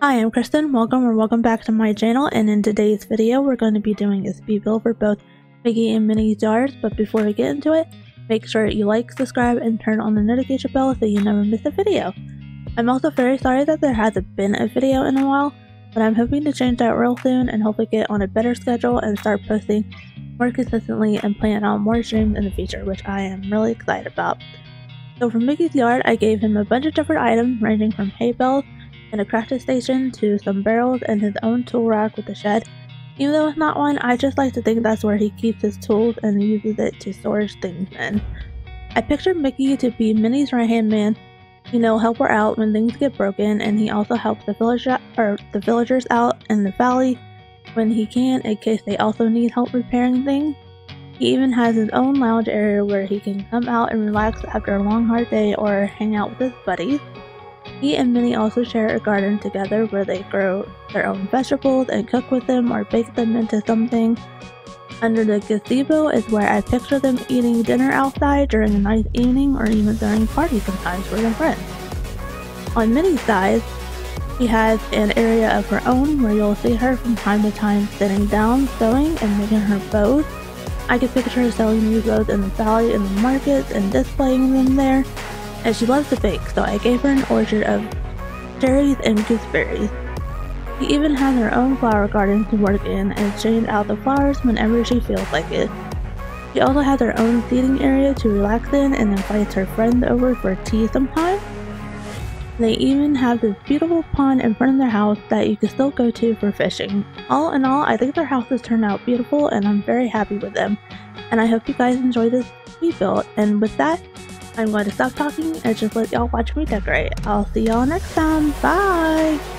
Hi, I'm Kristen. Welcome or welcome back to my channel and in today's video we're going to be doing a speed build for both Mickey and Minnie's yards but before we get into it, make sure you like, subscribe, and turn on the notification bell so you never miss a video. I'm also very sorry that there hasn't been a video in a while, but I'm hoping to change that real soon and hopefully get on a better schedule and start posting more consistently and plan on more streams in the future, which I am really excited about. So for Mickey's yard, I gave him a bunch of different items ranging from hay bales and a crafting station to some barrels and his own tool rack with a shed. Even though it's not one, I just like to think that's where he keeps his tools and uses it to storage things in. I pictured Mickey to be Minnie's right hand man, you know, help her out when things get broken, and he also helps the villager or the villagers out in the valley when he can in case they also need help repairing things. He even has his own lounge area where he can come out and relax after a long hard day or hang out with his buddies. He and Minnie also share a garden together where they grow their own vegetables and cook with them or bake them into something. Under the gazebo is where I picture them eating dinner outside during a nice evening or even during parties sometimes with their friends. On Minnie's side, she has an area of her own where you'll see her from time to time sitting down, sewing, and making her bows. I can picture her selling these bows in the valley in the markets and displaying them there and she loves to bake, so I gave her an orchard of cherries and gooseberries. She even has her own flower garden to work in and change out the flowers whenever she feels like it. She also has her own seating area to relax in and invites her friends over for tea sometimes. They even have this beautiful pond in front of their house that you can still go to for fishing. All in all, I think their houses turned out beautiful and I'm very happy with them. And I hope you guys enjoy this rebuild. And with that, I'm going to stop talking and just let y'all watch me decorate. I'll see y'all next time. Bye!